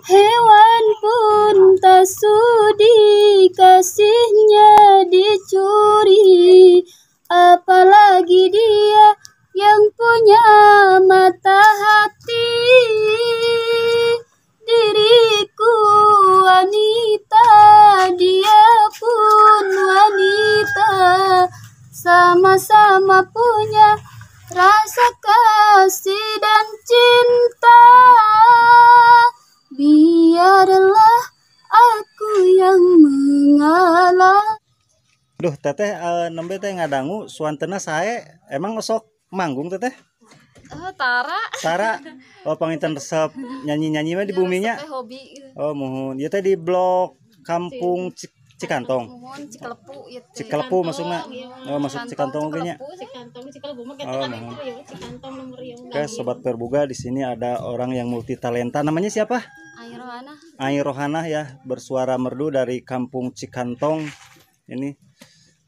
Hewan pun tak sudi kasihnya dicuri. Apalagi dia yang punya mata hati. Diriku wanita, dia pun wanita. Sama-sama punya rasa kasih dan cinta Duh, teteh uh, nembe teh ngadangu suantena sae emang sok manggung teteh. Ah, Tara Tara oh panginten resep nyanyi-nyanyi mah di buminya. Teh hobi gitu. Oh, mohon. Ieu teh di blok Kampung Cik- Cikantong. Mohon cikelepu ieu teh. Cikelepu maksudnya. Oh, masuk Cikantong oge nya. Cikantong Cikalebu mah Oh, kita kan ya Cikantong nomor yang Oke, sobat Perbuga di sini ada orang yang multi talenta. Namanya siapa? Ayo Rohana. Rohana ya, bersuara merdu dari Kampung Cikantong. Ini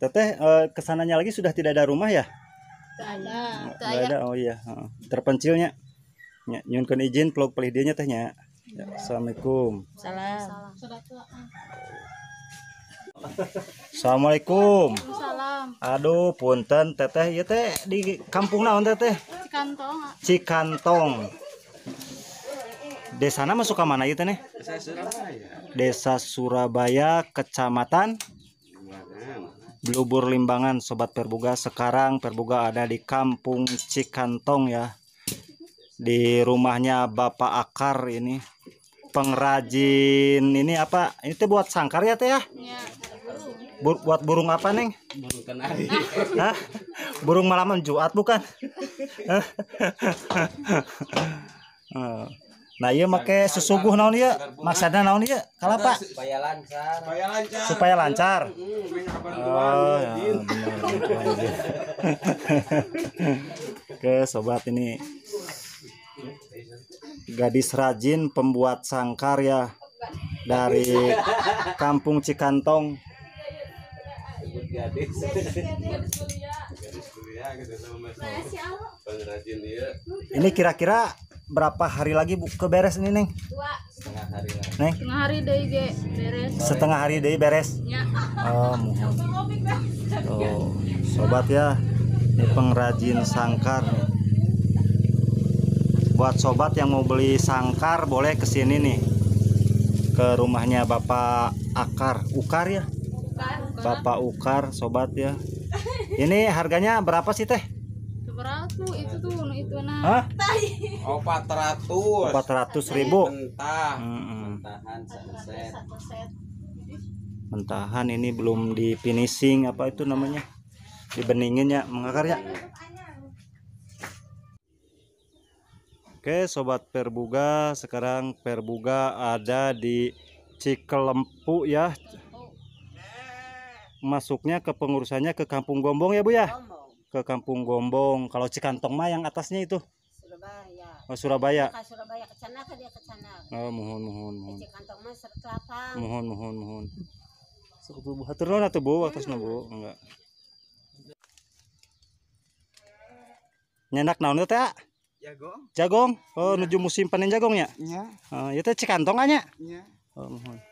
Teteh eh, ke sananya lagi sudah tidak ada rumah ya? ada Nggak ada. Oh iya, heeh. terpencilnya. Ya, nyunkeun izin peluk pelih dieu nya teh nya. Ya, Assalamualaikum. salam Assalamualaikum. Salam. Aduh, punten teteh ieu teh di kampung naon teteh? Kantong Cikantong. Desana masuk ke mana itu nih? Desa Surabaya, Kecamatan Blubur Limbangan, Sobat Perbuga. Sekarang Perbuga ada di Kampung Cikantong ya. Di rumahnya Bapak Akar ini. Pengrajin ini apa? Ini teh buat sangkar ya teh ya? ya. Bur- buat burung apa neng? Hah? Burung malaman Juat bukan? Nah iya make sesuguh naon ieu? Maksudna naon ieu? Kalapa? supaya lancar Supaya lancar. Oh, ya. Oke, sobat ini gadis rajin pembuat sangkar ya dari Kampung Cikantong. Gadis gadis kuliah sama pengrajin dia Ini kira-kira berapa hari lagi bu keberes ini neng? setengah hari lah Neng Tengah hari deui ge beres. setengah hari deh beres. Ya. Oh, mohon. Tuh, sobat ya, ini pengrajin sangkar nih. Buat sobat yang mau beli sangkar boleh ke sini nih. Ke rumahnya Bapak Akar, Ukar ya. Bapak Ukar, sobat ya. Ini harganya berapa sih teh? Itu tuh nu itu nah. Hah? oh 400 400 ribu. mentah Mm-mm. mentahan sunset Mentahan ini belum di finishing apa itu namanya? Dibeningin ya, mengakar ya. Oke, sobat Perbuga, sekarang Perbuga ada di Cikelempu ya. Masuknya ke pengurusannya ke Kampung Gombong ya, Bu ya? Ke Kampung Gombong. Kalau Cikantong mah yang atasnya itu. Surabaya Oh, Surabaya. ke Surabaya ke sana ke dia ke sana Oh, mohon mohon mohon. Cikantong mah Ser- kelapa Mohon mohon mohon. Sok Bu, hatur nuhun atuh Bu, atasna Bu. Enggak. Nyenak naon teh? ah? jago Jagong. Oh, nuju musim panen jagong ya? nya Oh, ieu teh Cikantong nya. nya Oh, mohon.